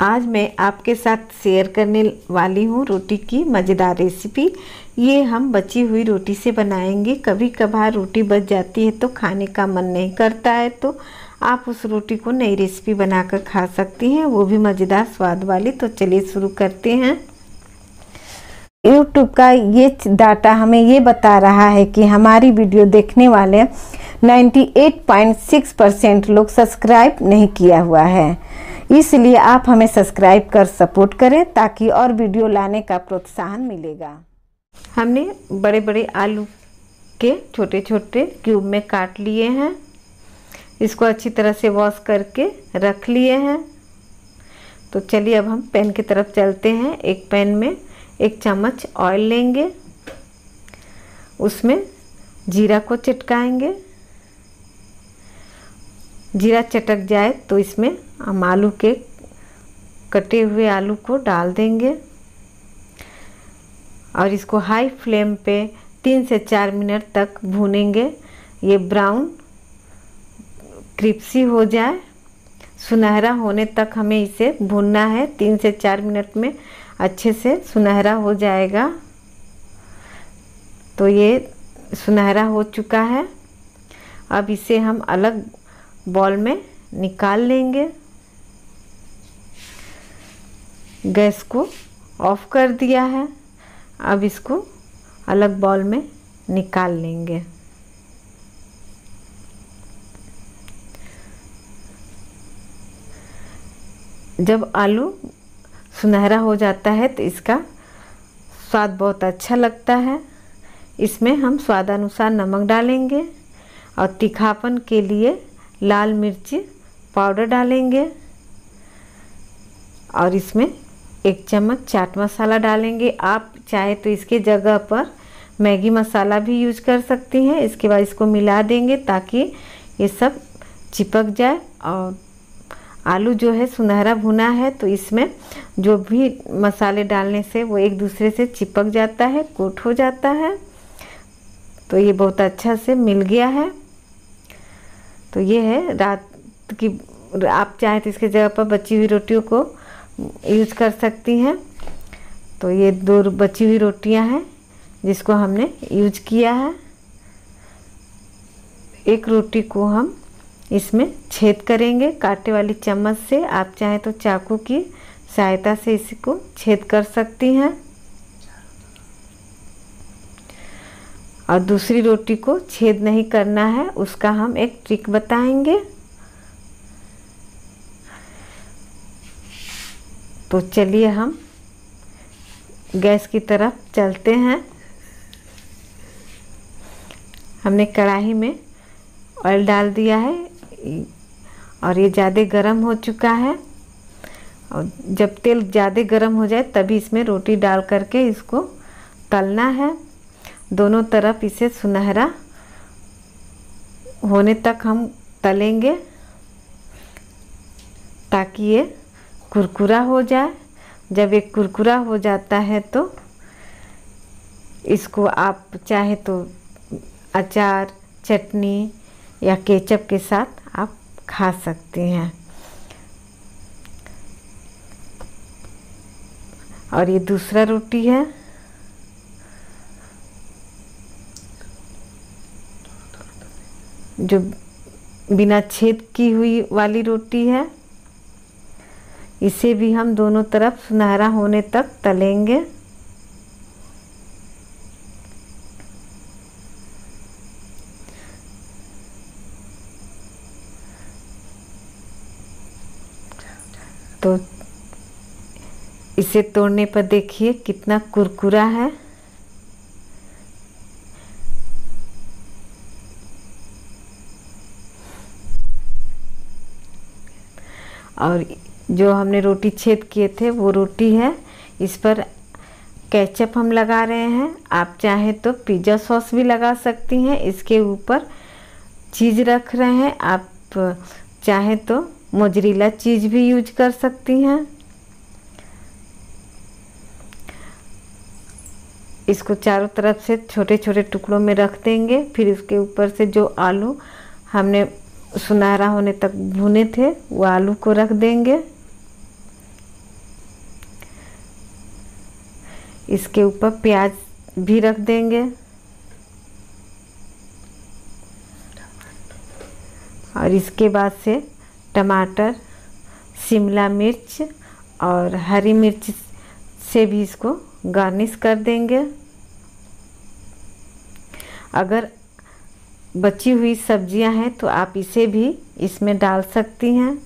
आज मैं आपके साथ शेयर करने वाली हूँ रोटी की मज़ेदार रेसिपी ये हम बची हुई रोटी से बनाएँगे। कभी कभार रोटी बच जाती है तो खाने का मन नहीं करता है तो आप उस रोटी को नई रेसिपी बनाकर खा सकती हैं। वो भी मज़ेदार, स्वाद वाली। तो चलिए शुरू करते हैं। यूट्यूब का ये डाटा हमें ये बता रहा है कि हमारी वीडियो देखने वाले 98.6 परसेंट लोग सब्सक्राइब नहीं किया हुआ है। इसलिए आप हमें सब्सक्राइब कर सपोर्ट करें ताकि और वीडियो लाने का प्रोत्साहन मिलेगा। हमने बड़े बड़े आलू के छोटे छोटे क्यूब में काट लिए हैं। इसको अच्छी तरह से वॉश करके रख लिए हैं। तो चलिए अब हम पैन की तरफ़ चलते हैं। एक पैन में एक चम्मच ऑयल लेंगे। उसमें जीरा को चटकाएँगे। जीरा चटक जाए तो इसमें हम आलू के कटे हुए आलू को डाल देंगे और इसको हाई फ्लेम पे तीन से चार मिनट तक भूनेंगे। ये ब्राउन क्रिप्सी हो जाए। सुनहरा होने तक हमें इसे भूनना है। तीन से चार मिनट में अच्छे से सुनहरा हो जाएगा। तो ये सुनहरा हो चुका है। अब इसे हम अलग बॉल में निकाल लेंगे। गैस को ऑफ़ कर दिया है। अब इसको अलग बॉल में निकाल लेंगे। जब आलू सुनहरा हो जाता है तो इसका स्वाद बहुत अच्छा लगता है। इसमें हम स्वादानुसार नमक डालेंगे और तीखापन के लिए लाल मिर्ची पाउडर डालेंगे और इसमें एक चम्मच चाट मसाला डालेंगे। आप चाहे तो इसके जगह पर मैगी मसाला भी यूज़ कर सकती हैं। इसके बाद इसको मिला देंगे ताकि ये सब चिपक जाए और आलू जो है सुनहरा भुना है तो इसमें जो भी मसाले डालने से वो एक दूसरे से चिपक जाता है, कोट हो जाता है। तो ये बहुत अच्छा से मिल गया है। तो ये है रात की, आप चाहें तो इसके जगह पर बची हुई रोटियों को यूज़ कर सकती हैं। तो ये दो बची हुई रोटियाँ हैं, जिसको हमने यूज़ किया है। एक रोटी को हम इसमें छेद करेंगे कांटे वाली चम्मच से। आप चाहें तो चाकू की सहायता से इसको छेद कर सकती हैं। और दूसरी रोटी को छेद नहीं करना है, उसका हम एक ट्रिक बताएँगे। तो चलिए हम गैस की तरफ़ चलते हैं। हमने कढ़ाई में ऑयल डाल दिया है, और ये ज़्यादा गर्म हो चुका है। और जब तेल ज़्यादा गर्म हो जाए, तभी इसमें रोटी डाल करके इसको तलना है। दोनों तरफ़ इसे सुनहरा होने तक हम तलेंगे, ताकि ये कुरकुरा हो जाए। जब एक कुरकुरा हो जाता है तो इसको आप चाहे तो अचार, चटनी या केचप के साथ आप खा सकते हैं। और ये दूसरा रोटी है। जो बिना छेद की हुई वाली रोटी है। इसे भी हम दोनों तरफ़ सुनहरा होने तक तलेंगे। तो इसे तोड़ने पर देखिए कितना कुरकुरा है। और जो हमने रोटी छेद किए थे, वो रोटी है। इस पर केचप हम लगा रहे हैं। आप चाहें तो पिज़्ज़ा सॉस भी लगा सकती हैं। इसके ऊपर चीज़ रख रहे हैं। आप चाहें तो मोजरीला चीज़ भी यूज़ कर सकती हैं। इसको चारों तरफ़ से छोटे छोटे टुकड़ों में रख देंगे। फिर इसके ऊपर से जो आलू हमने सुनहरा होने तक भुने थे, वो आलू को रख देंगे। इसके ऊपर प्याज भी रख देंगे। और इसके बाद से टमाटर, शिमला मिर्च और हरी मिर्च से भी इसको गार्निश कर देंगे। अगर बची हुई सब्ज़ियाँ हैं तो आप इसे भी इसमें डाल सकती हैं।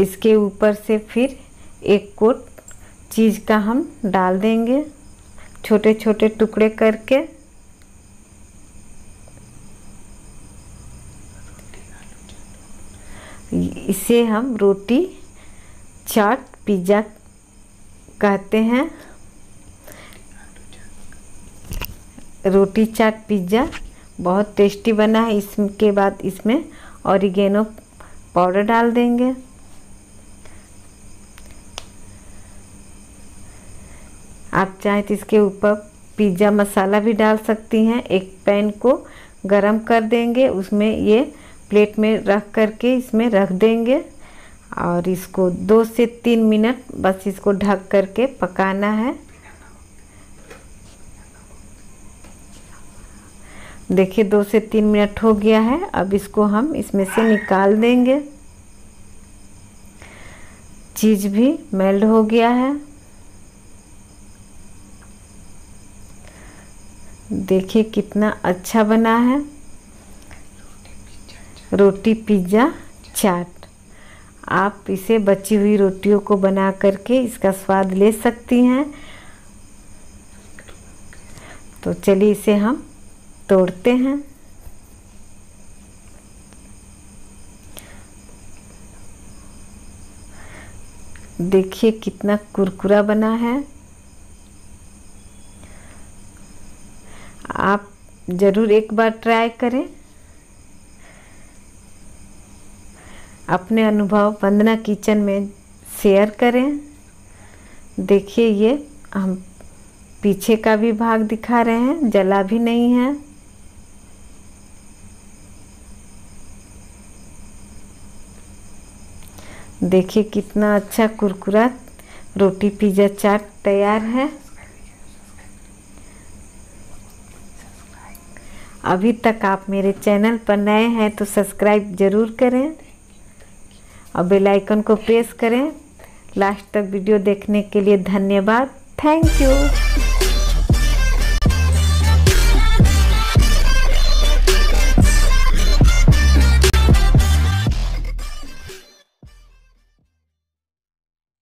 इसके ऊपर से फिर एक कोट चीज़ का हम डाल देंगे। छोटे छोटे टुकड़े करके। इसे हम रोटी चाट पिज़्ज़ा कहते हैं। रोटी चाट पिज़्ज़ा बहुत टेस्टी बना है। इसके बाद इसमें ऑरिगेनो पाउडर डाल देंगे। आप चाहें तो इसके ऊपर पिज़्ज़ा मसाला भी डाल सकती हैं। एक पैन को गरम कर देंगे, उसमें ये प्लेट में रख करके इसमें रख देंगे। और इसको दो से तीन मिनट बस इसको ढक करके पकाना है। देखिए, दो से तीन मिनट हो गया है। अब इसको हम इसमें से निकाल देंगे। चीज़ भी मेल्ट हो गया है। देखिए कितना अच्छा बना है। रोटी पिज़्ज़ा चाट। आप इसे बची हुई रोटियों को बना करके इसका स्वाद ले सकती हैं। तो चलिए इसे हम तोड़ते हैं। देखिए कितना कुरकुरा बना है आप ज़रूर एक बार ट्राई करें। अपने अनुभव वंदना किचन में शेयर करें। देखिए ये, हम पीछे का भी भाग दिखा रहे हैं, जला भी नहीं है। देखिए कितना अच्छा कुरकुरा, रोटी पिज़्ज़ा चाट तैयार है। अभी तक आप मेरे चैनल पर नए हैं तो सब्सक्राइब ज़रूर करें और बेल आइकन को प्रेस करें। लास्ट तक वीडियो देखने के लिए धन्यवाद। Thank you.